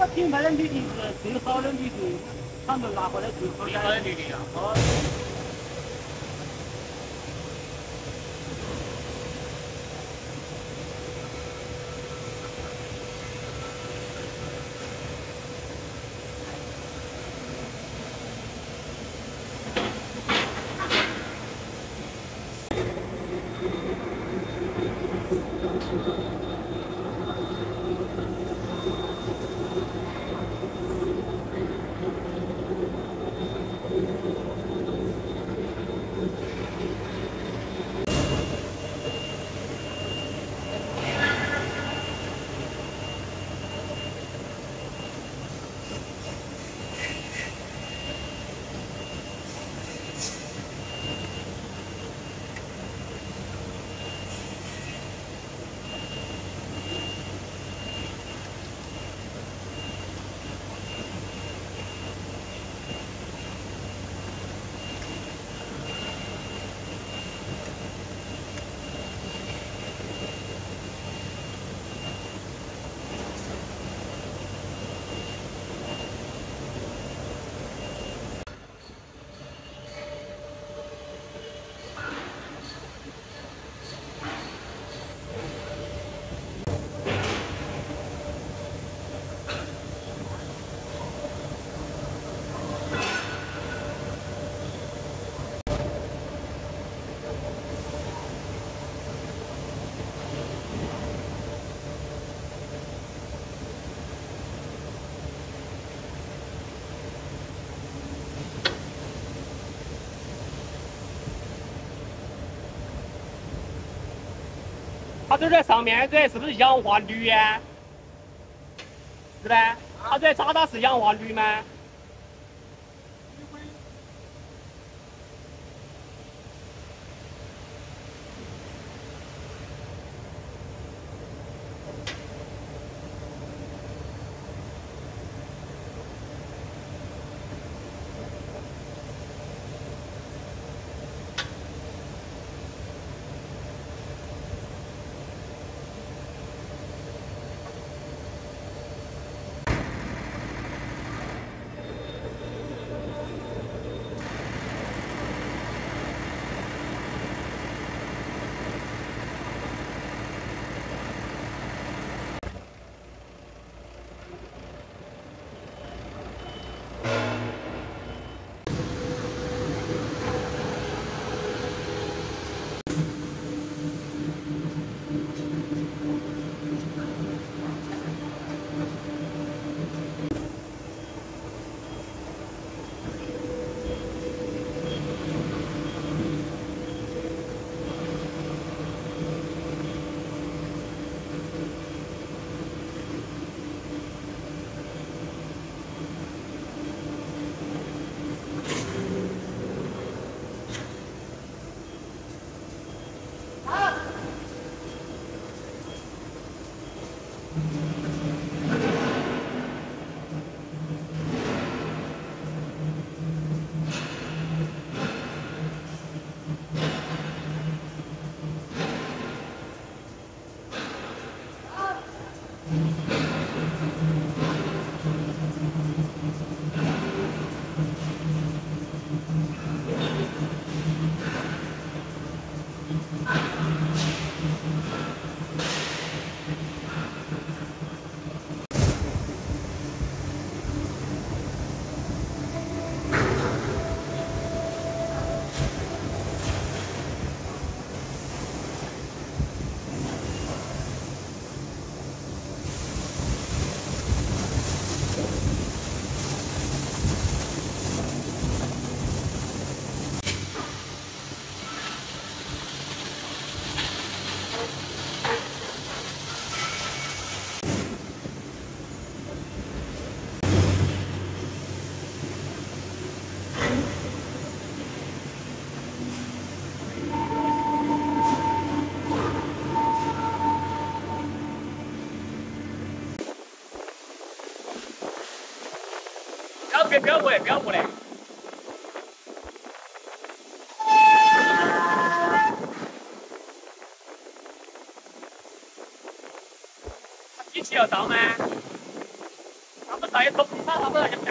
那品牌的履历是最好的履历，他们拿回来最好的履历啊。它这在上面这是不是氧化铝呀？是呗？它这渣渣是氧化铝吗？あっ。Không, kìa, kéo về, kéo về này. chiều tao mà tao có thấy tụt tao không bao giờ chậm